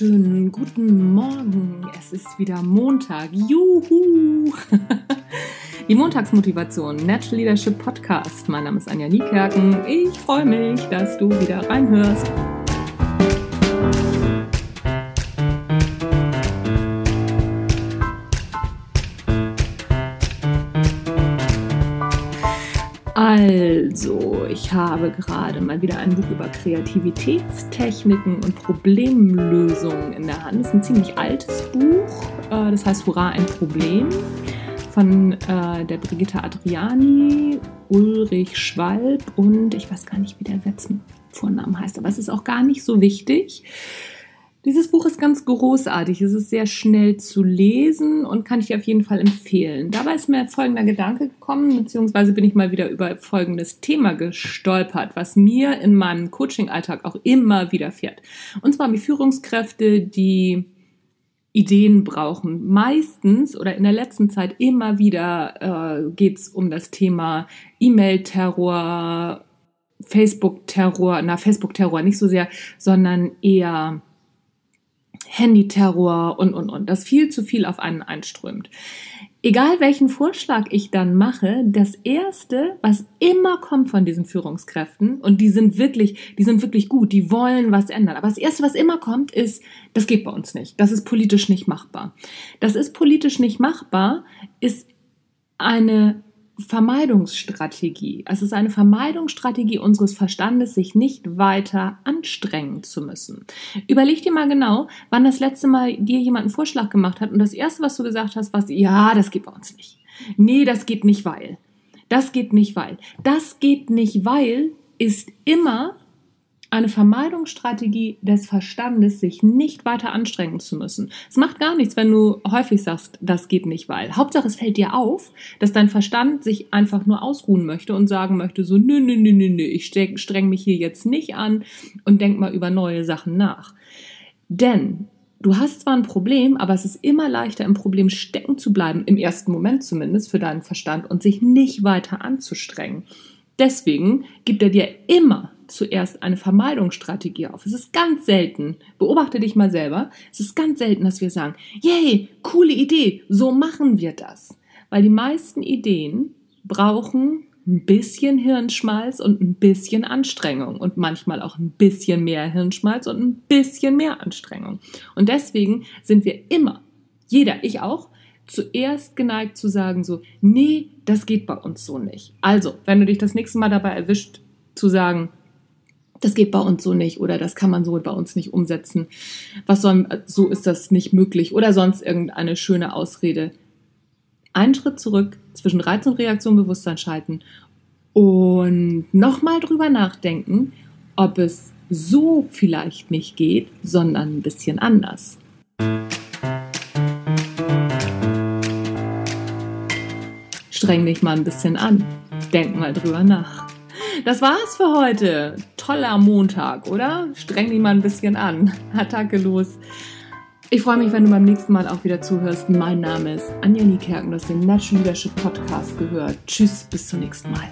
wunderschönen guten Morgen. Es ist wieder Montag. Juhu! Die Montagsmotivation Natural Leadership Podcast. Mein Name ist Anja Niekerken. Ich freue mich, dass du wieder reinhörst. Also, ich habe gerade mal wieder ein Buch über Kreativitätstechniken und Problemlösungen in der Hand. Es ist ein ziemlich altes Buch, äh, das heißt Hurra, ein Problem von äh, der Brigitta Adriani, Ulrich Schwalb und ich weiß gar nicht, wie der Vornamen heißt, aber es ist auch gar nicht so wichtig. Dieses Buch ist ganz großartig. Es ist sehr schnell zu lesen und kann ich auf jeden Fall empfehlen. Dabei ist mir folgender Gedanke gekommen, beziehungsweise bin ich mal wieder über folgendes Thema gestolpert, was mir in meinem Coaching-Alltag auch immer widerfährt. Und zwar die Führungskräfte, die Ideen brauchen. Meistens oder in der letzten Zeit immer wieder äh, geht es um das Thema E-Mail-Terror, Facebook-Terror, na, Facebook-Terror nicht so sehr, sondern eher Handyterror und, und, und, das viel zu viel auf einen einströmt. Egal welchen Vorschlag ich dann mache, das erste, was immer kommt von diesen Führungskräften, und die sind wirklich, die sind wirklich gut, die wollen was ändern. Aber das erste, was immer kommt, ist, das geht bei uns nicht. Das ist politisch nicht machbar. Das ist politisch nicht machbar, ist eine Vermeidungsstrategie. Es ist eine Vermeidungsstrategie unseres Verstandes, sich nicht weiter anstrengen zu müssen. Überleg dir mal genau, wann das letzte Mal dir jemand einen Vorschlag gemacht hat und das erste, was du gesagt hast, war, ja, das geht bei uns nicht. Nee, das geht nicht, weil. Das geht nicht, weil. Das geht nicht, weil ist immer eine Vermeidungsstrategie des Verstandes, sich nicht weiter anstrengen zu müssen. Es macht gar nichts, wenn du häufig sagst, das geht nicht, weil. Hauptsache, es fällt dir auf, dass dein Verstand sich einfach nur ausruhen möchte und sagen möchte, so, nö, nö, nö, nö, nö, ich streng mich hier jetzt nicht an und denk mal über neue Sachen nach. Denn du hast zwar ein Problem, aber es ist immer leichter, im Problem stecken zu bleiben, im ersten Moment zumindest für deinen Verstand und sich nicht weiter anzustrengen. Deswegen gibt er dir immer zuerst eine Vermeidungsstrategie auf. Es ist ganz selten, beobachte dich mal selber, es ist ganz selten, dass wir sagen, yay, coole Idee, so machen wir das. Weil die meisten Ideen brauchen ein bisschen Hirnschmalz und ein bisschen Anstrengung und manchmal auch ein bisschen mehr Hirnschmalz und ein bisschen mehr Anstrengung. Und deswegen sind wir immer, jeder, ich auch, zuerst geneigt zu sagen so, nee, das geht bei uns so nicht. Also, wenn du dich das nächste Mal dabei erwischt, zu sagen, das geht bei uns so nicht oder das kann man so bei uns nicht umsetzen. Was soll, so ist das nicht möglich oder sonst irgendeine schöne Ausrede. Einen Schritt zurück, zwischen Reiz und Reaktion Bewusstsein schalten und nochmal drüber nachdenken, ob es so vielleicht nicht geht, sondern ein bisschen anders. Streng dich mal ein bisschen an. Denk mal drüber nach. Das war's für heute. Toller Montag, oder? Streng dich mal ein bisschen an. Attacke los. Ich freue mich, wenn du beim nächsten Mal auch wieder zuhörst. Mein Name ist Anja Niekerken, du hast den Natural Leadership Podcast gehört. Tschüss, bis zum nächsten Mal.